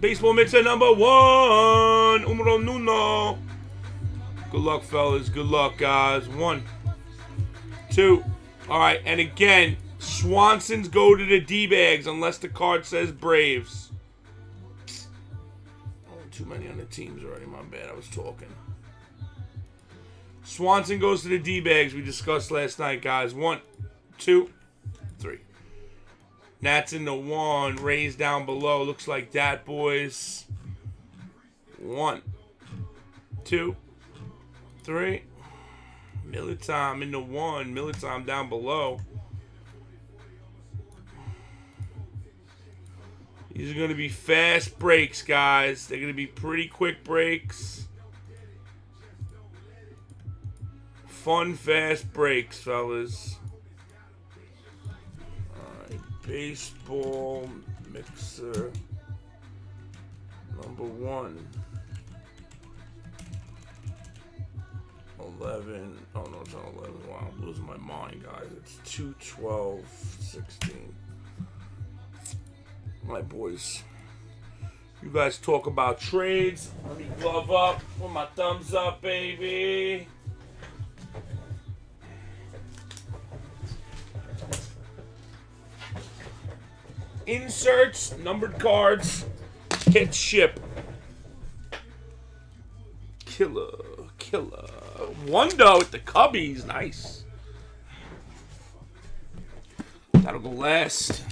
Baseball mixer number one. Umro Nuno. Good luck, fellas. Good luck, guys. One, two. All right, and again, Swanson's go to the D-bags unless the card says Braves. Oh, too many on the teams already. My bad. I was talking. Swanson goes to the D-bags we discussed last night, guys. One, two. Nats in the one. Rays down below. Looks like that, boys. One, two, three. Militam in the one. Militam down below. These are going to be fast breaks, guys. They're going to be pretty quick breaks. Fun, fast breaks, fellas. Alright, baseball mixer number one. 11. Oh no, it's not 11. Wow, I'm losing my mind, guys. It's 2 12 16. My boys. You guys talk about trades. Let me glove up. Put my thumbs up, baby. Inserts, numbered cards, hit ship. Killer, killer. Wonder with the Cubbies, nice. That'll go last.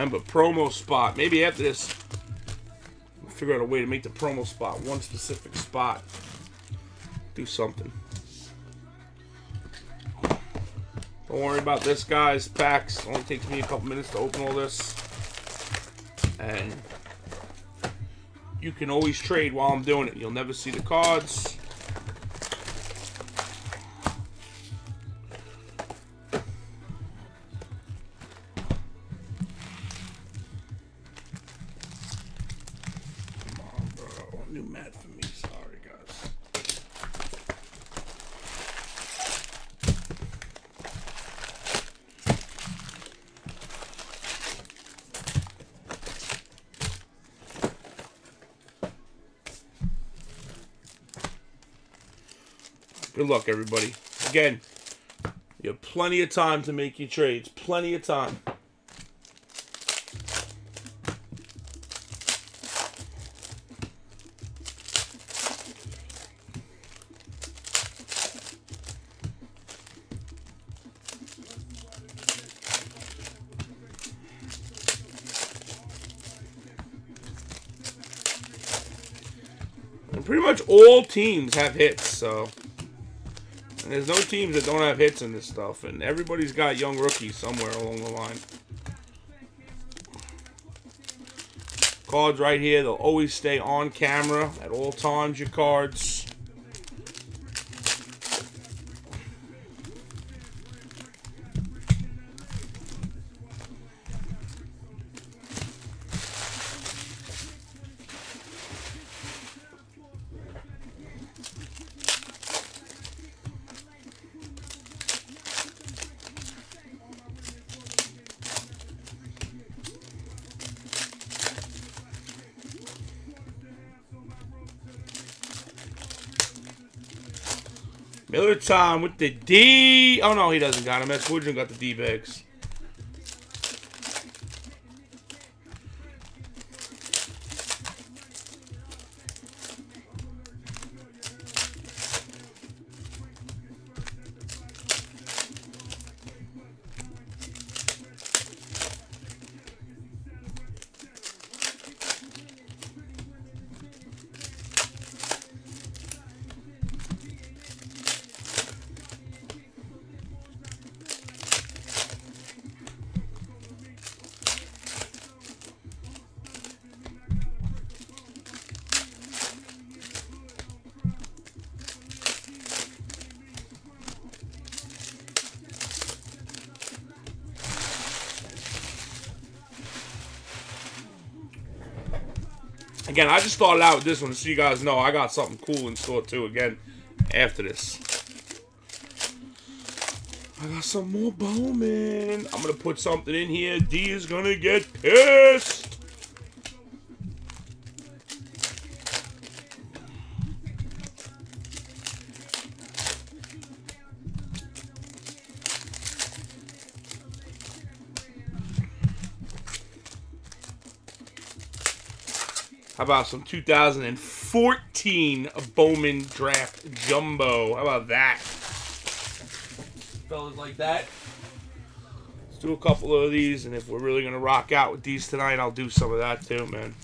Remember, promo spot. Maybe after this, we'll figure out a way to make the promo spot one specific spot. Do something. Don't worry about this, guys. Packs. Only takes me a couple minutes to open all this. And you can always trade while I'm doing it. You'll never see the cards. Good luck, everybody. Again, you have plenty of time to make your trades. Plenty of time. And pretty much all teams have hits, so. There's no teams that don't have hits in this stuff, and everybody's got young rookies somewhere along the line. Cards right here, they'll always stay on camera at all times, your cards. Tom with the D. Oh no, he doesn't got him. S. Woodrum got the D Again, I just started out with this one so you guys know I got something cool in store too. Again, after this. I got some more Bowman. I'm gonna put something in here. D is gonna get pissed. How about some 2014 Bowman Draft Jumbo? How about that? Fellas like that. Let's do a couple of these, and if we're really going to rock out with these tonight, I'll do some of that too, man.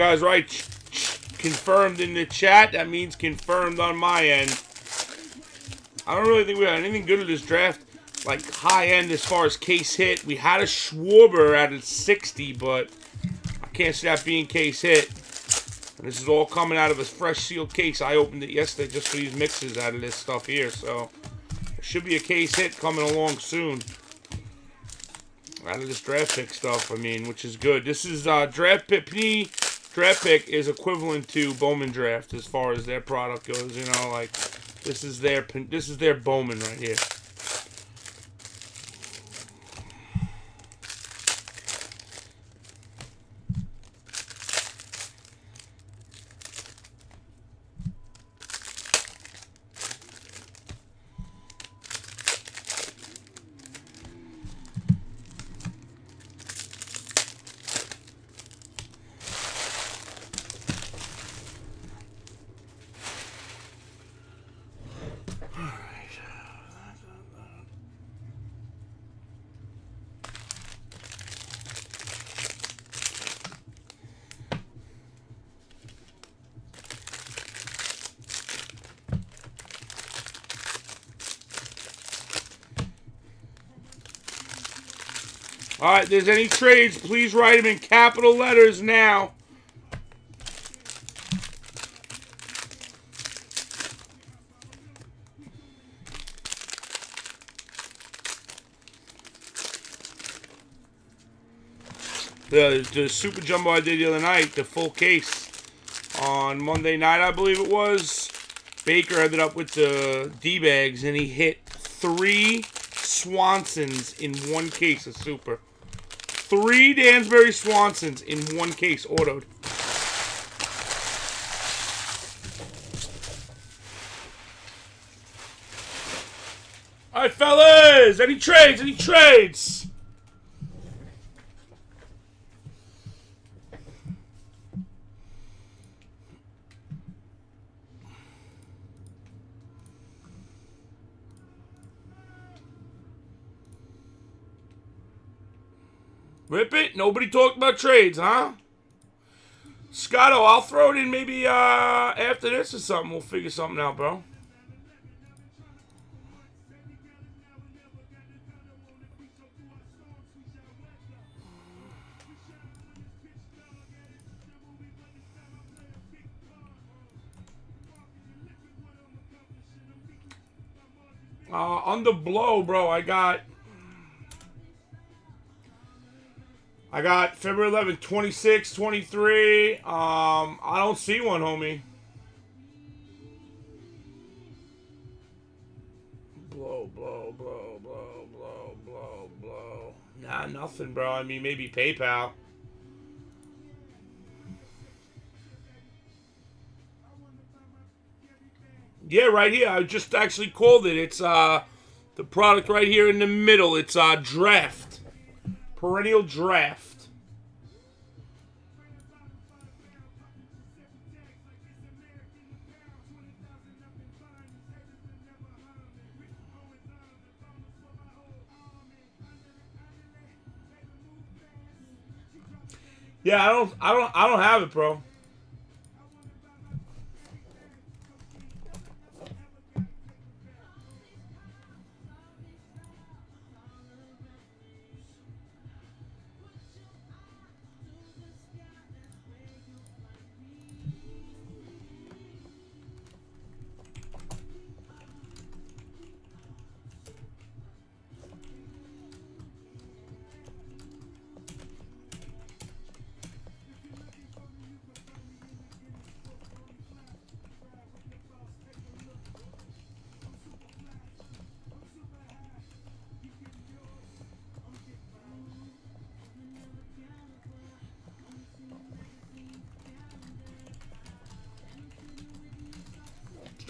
Guys right. confirmed in the chat, that means confirmed on my end. I don't really think we got anything good in this draft, like high end as far as case hit. We had a Schwarber at a 60, but I can't see that being case hit. And this is all coming out of a fresh sealed case. I opened it yesterday just for these mixes out of this stuff here, so there should be a case hit coming along soon. Out of this draft pick stuff, I mean, which is good. This is uh, draft pick draft pick is equivalent to Bowman draft as far as their product goes. You know, like this is their this is their Bowman right here. All right, there's any trades, please write them in capital letters now. The, the Super Jumbo I did the other night, the full case, on Monday night, I believe it was. Baker ended up with the D-bags, and he hit three Swansons in one case of Super. Three Dansby Swansons in one case, autoed. All right, fellas. Any trades? Any trades? Rip it. Nobody talked about trades, huh? Scotto, I'll throw it in maybe uh, after this or something. We'll figure something out, bro. Uh, the blow, bro, I got I got February 11th, 26, 23. Um, I don't see one, homie. Blow, blow, blow, blow, blow, blow, blow. Nah, nothing, bro. I mean, maybe PayPal. Yeah, right here. I just actually called it. It's uh the product right here in the middle. It's uh draft. Perennial draft. Yeah, I don't I don't I don't have it, bro.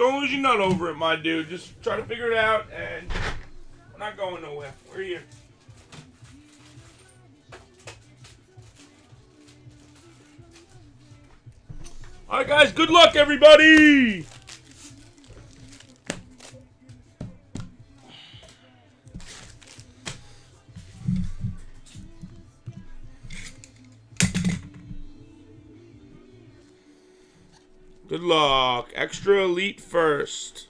Don't lose your nut over it, my dude. Just try to figure it out, and we're not going nowhere. We're here. All right, guys. Good luck, everybody. Good luck. Extra Elite first.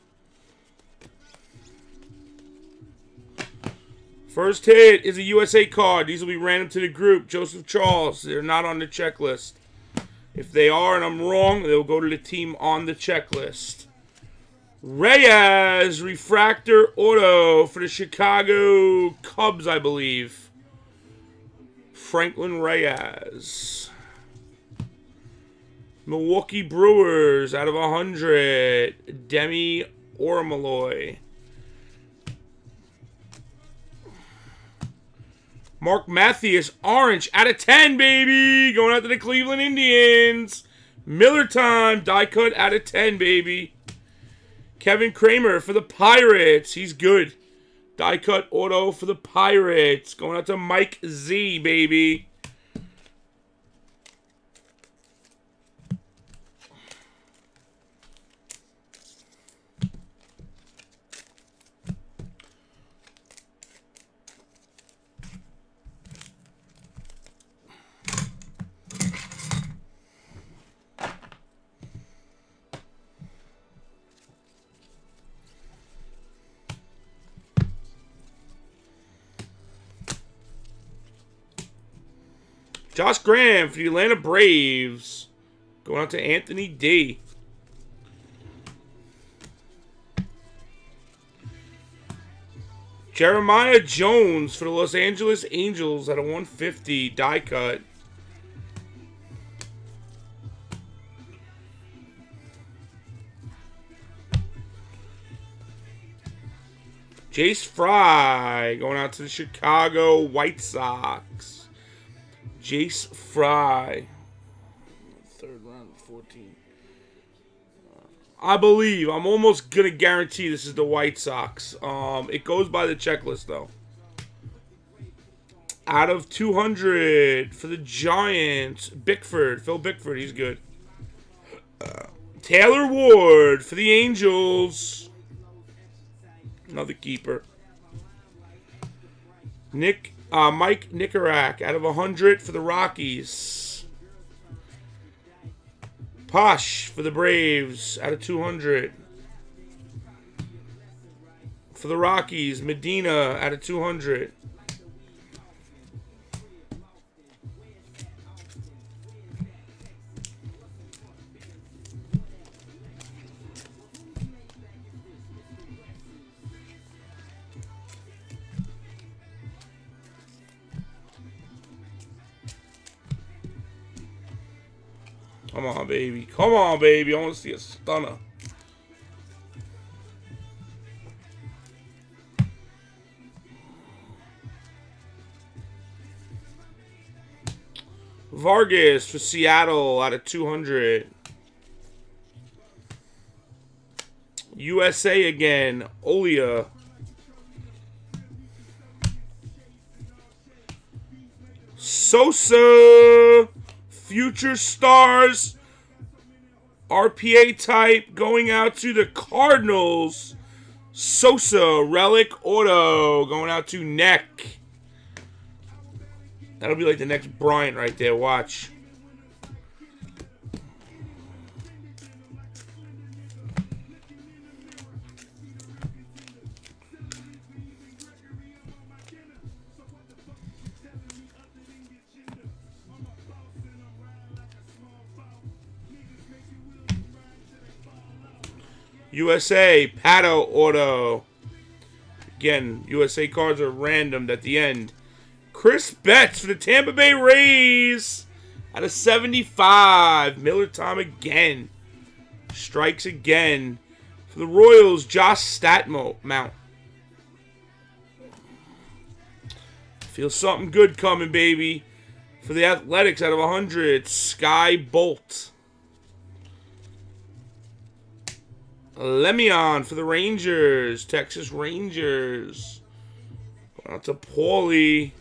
First hit is a USA card. These will be random to the group. Joseph Charles. They're not on the checklist. If they are and I'm wrong, they'll go to the team on the checklist. Reyes Refractor Auto for the Chicago Cubs, I believe. Franklin Reyes. Milwaukee Brewers out of 100. Demi Orimoloye. Mark Mathias, orange out of 10, baby. Going out to the Cleveland Indians. Miller time, die cut out of 10, baby. Kevin Kramer for the Pirates. He's good. Die cut auto for the Pirates. Going out to Mike Z, baby. Josh Graham for the Atlanta Braves. Going out to Anthony D. Jahmai Jones for the Los Angeles Angels at a 150 die cut. Jace Fry going out to the Chicago White Sox. Jace Fry. Third round, 14. I believe. I'm almost going to guarantee this is the White Sox. Um, it goes by the checklist, though. Out of 200 for the Giants, Bickford. Phil Bickford, he's good. Uh, Taylor Ward for the Angels. Another keeper. Nick uh, Mike Nikorak out of 100 for the Rockies. Posh for the Braves out of 200. For the Rockies, Medina out of 200. Baby. Come on, baby. I want to see a stunner. Vargas for Seattle out of 200. USA again. Olia. Sosa. Future Stars RPA type going out to the Cardinals. Sosa Relic Auto going out to Neck. That'll be like the next Bryant right there. Watch. USA, Pato Auto. Again, USA cards are randomed at the end. Chris Betts for the Tampa Bay Rays out of 75. Miller Tom again. Strikes again. For the Royals, Josh Statmo Mount. Feel something good coming, baby. For the Athletics out of 100, Skye Bolt. Lemion for the Rangers. Texas Rangers. Out to Paulie.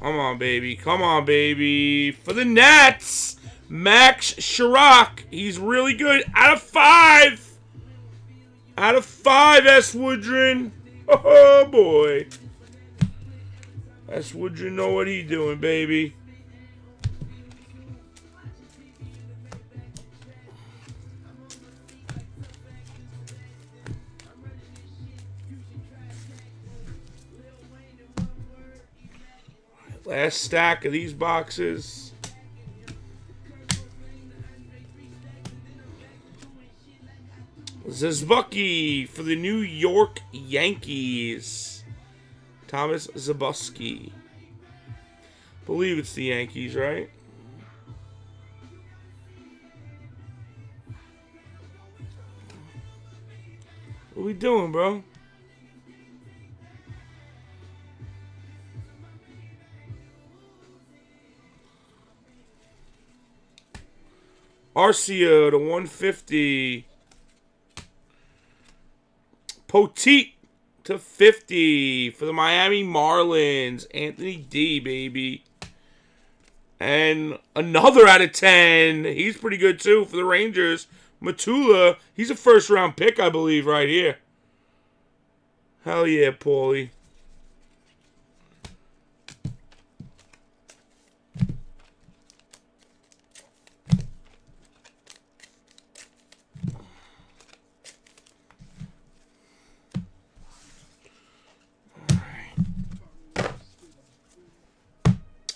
Come on, baby. Come on, baby. For the Nets, Max Sherrock. He's really good. Out of five. Out of five, S. Woodrin. Oh, boy. S. Woodrin know what he doing, baby. Last stack of these boxes. Zizbucky for the New York Yankees. Thomas Zabuski. Believe it's the Yankees, right? What we doing, bro? Arcia to 150. Poteet to 50 for the Miami Marlins. Anthony D, baby. And another out of 10. He's pretty good, too, for the Rangers. Matuella, he's a first round pick, I believe, right here. Hell yeah, Paulie.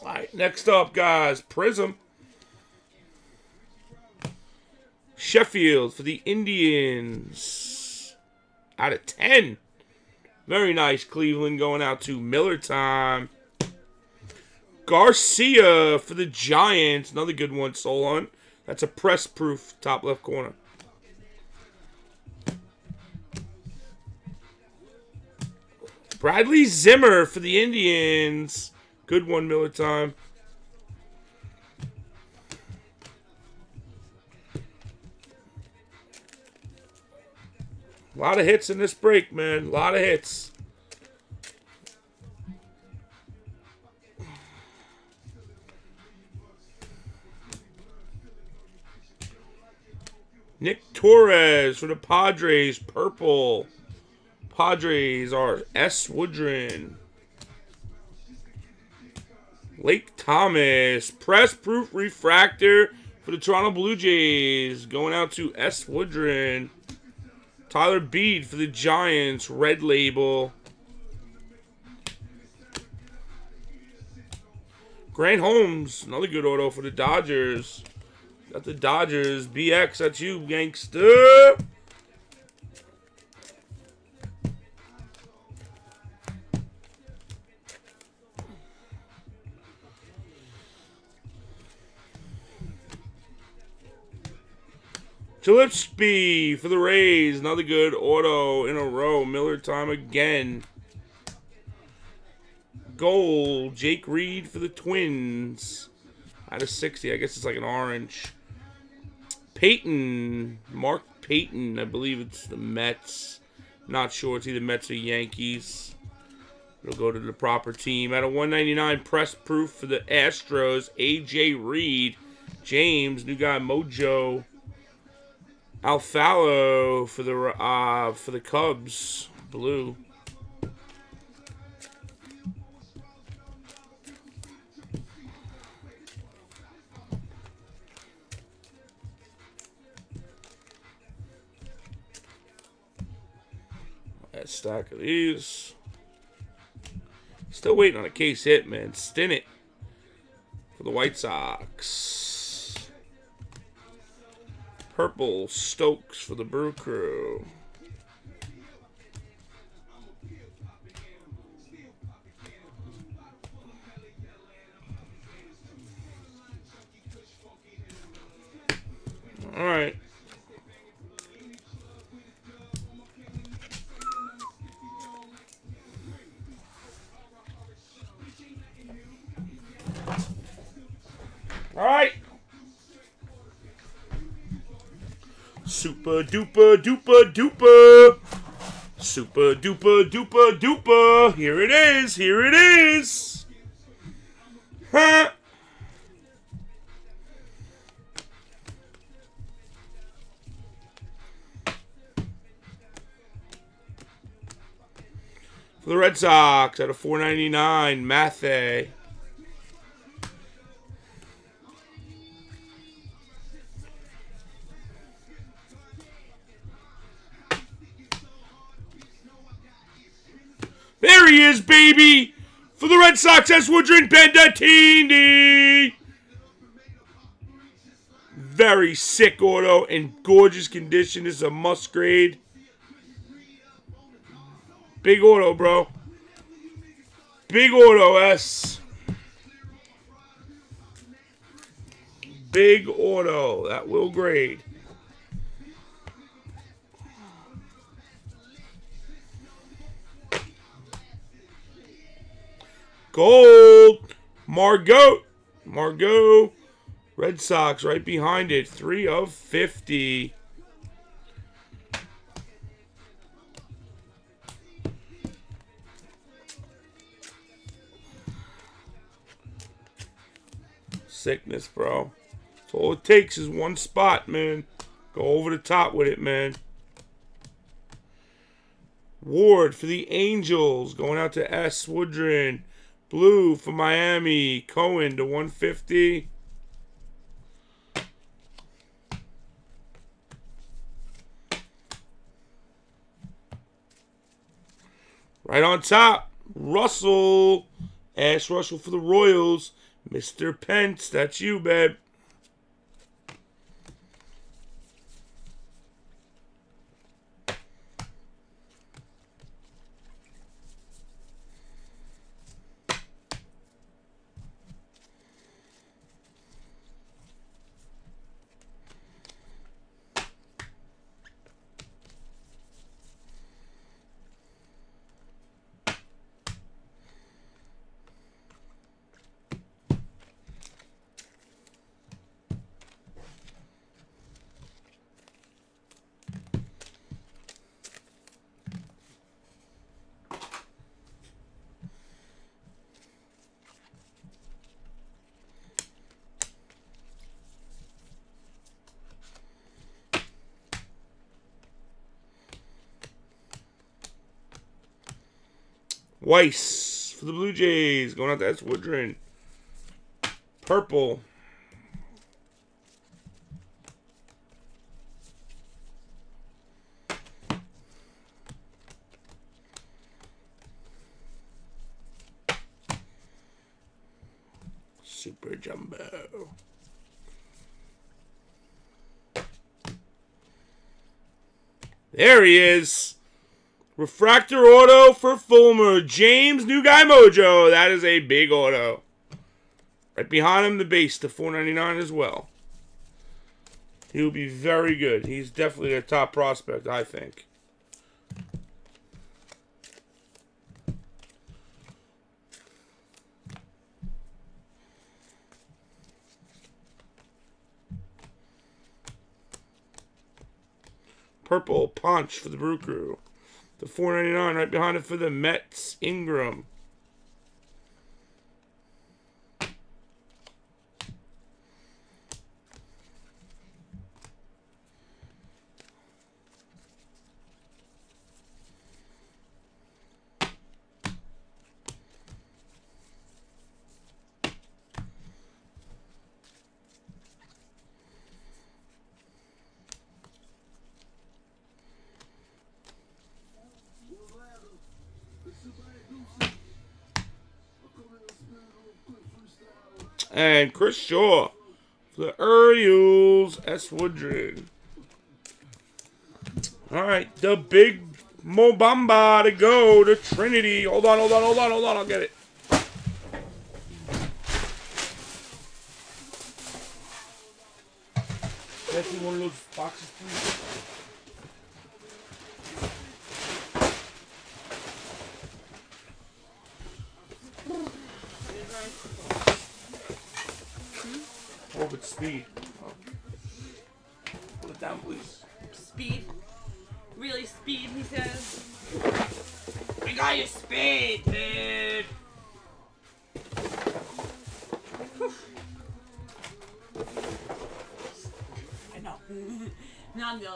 All right, next up, guys, Prism. Sheffield for the Indians. Out of 10. Very nice, Cleveland going out to Miller time. Garcia for the Giants. Another good one, Solon. That's a press proof top left corner. Bradley Zimmer for the Indians. Good one, Miller time. A lot of hits in this break, man. A lot of hits. Nick Torres for the Padres, purple. Padres are S. Woodrin. Lane Thomas, press proof refractor for the Toronto Blue Jays, going out to S. Woodrin. Tyler Beede for the Giants, red label. Grant Holmes, another good auto for the Dodgers. Got the Dodgers. BX, that's you, gangster. Gillespie for the Rays. Another good auto in a row. Miller time again. Goal. Jake Reed for the Twins. Out of 60. I guess it's like an orange. Payton. Mark Payton. I believe it's the Mets. Not sure. It's either Mets or Yankees. It'll go to the proper team. At a 199 press proof for the Astros. AJ Reed. James. New guy Mojo. Alfalo for the uh, for the Cubs, blue. That stack of these. Still waiting on a case hit, man. Stinnett for the White Sox. Purple Stokes for the Brew Crew. All right. Super duper duper duper. Super duper duper duper. Here it is. Here it is. Huh? For the Red Sox at a 499, Mathe. There he is, baby! For the Red Sox, S. Woodrin Benintendi! Very sick auto in gorgeous condition. This is a must grade. Big auto, bro. Big auto, S. Big auto. That will grade. Gold. Margot. Margot. Red Sox right behind it. 3 of 50. Sickness, bro. That's all it takes is one spot, man. Go over the top with it, man. Ward for the Angels. Going out to S. Woodrin. Blue for Miami. Cohen to 150. Right on top, Russell. Ashe Russell for the Royals. Mr. Pence, that's you, babe. Weiss for the Blue Jays. Going out to S. Woodrin. Purple. Super Jumbo. There he is. Refractor auto for Fulmer. James, new guy mojo. That is a big auto. Right behind him, the base to 499 as well. He'll be very good. He's definitely a top prospect, I think. Purple punch for the Brew Crew. The 499 right behind it for the Mets. Ingram. And Chris Shaw for the Orioles. S. Woodrin. All right, the big Mobamba to go to Trinity. Hold on, hold on, hold on, hold on. I'll get it.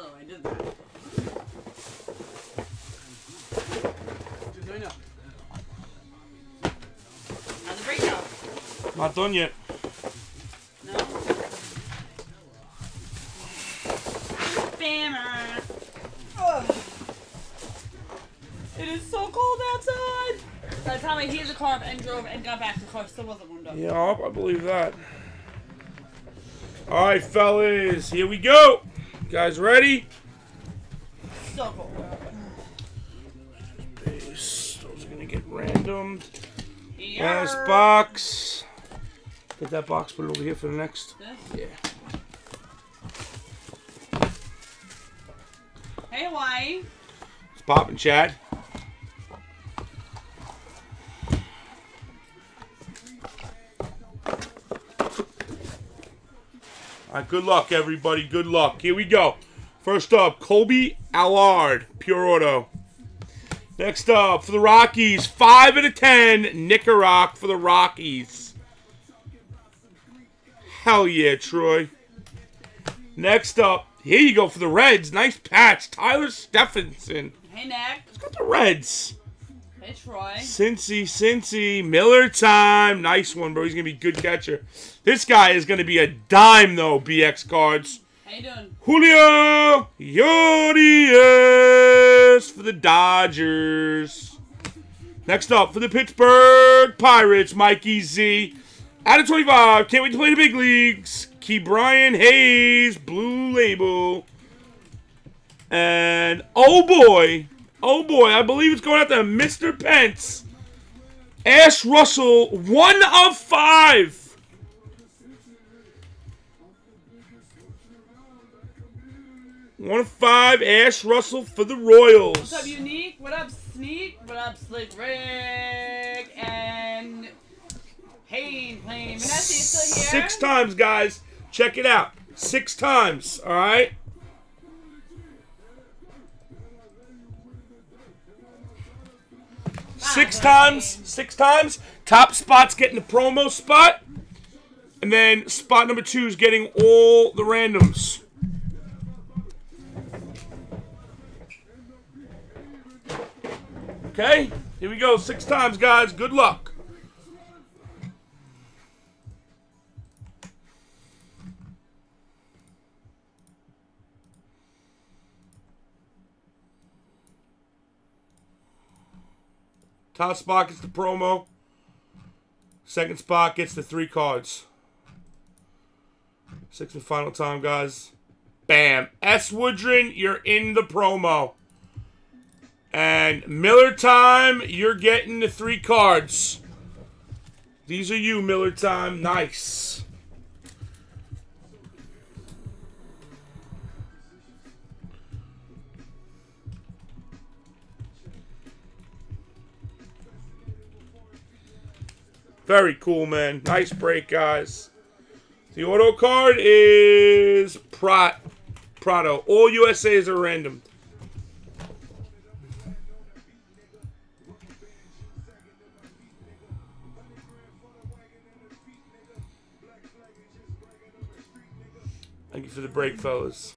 Not the other way, just that. I know. How's the break go? Not done yet. No? Bammer. Ugh. It is so cold outside. By the time I heated the car up and drove and got back, the car still wasn't warmed up. Yeah, I believe that. All right, fellas, here we go. Guys ready? Base. Those are gonna get random. Yeah. Last box. Get that box. Put it over here for the next. This? Yeah. Hey, Hawaii. It's popping, Chad. Right, good luck, everybody. Good luck. Here we go. First up, Kolby Allard, pure auto. Next up, for the Rockies, 5 out of 10, Nicaragua for the Rockies. Hell yeah, Troy. Next up, here you go for the Reds. Nice patch, Tyler Stephenson. Hey, Nick. He's got the Reds. Hey, Troy. Cincy, Cincy, Miller time. Nice one, bro. He's going to be a good catcher. This guy is going to be a dime, though, BX cards. How you doing? Julio Urias for the Dodgers. Next up for the Pittsburgh Pirates, Mikey Z. Out of 25. Can't wait to play the big leagues. Ke'Bryan Hayes, Blue Label. And oh boy, oh boy, I believe it's going out to Mr. Pence. Ashe Russell, one of five. One of five, Ashe Russell for the Royals. What's up, Unique? What up, Sneak? What up, Slick Rick? And Payne playing. Vanessa, you still here? Six times, guys. Check it out. Six times. All right. Six times. Six times. Top spot's getting the promo spot. And then spot number two is getting all the randoms. Okay? Here we go. Six times, guys. Good luck. Top spot gets the promo. Second spot gets the three cards. Sixth and final time, guys. Bam. S. Woodrin, you're in the promo. And Miller time, you're getting the three cards. These are you, Miller time. Nice. Very cool, man. Nice break, guys. The auto card is Prat Prado. All USAs are random. Thank you for the break, fellas.